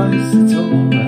twice, it's all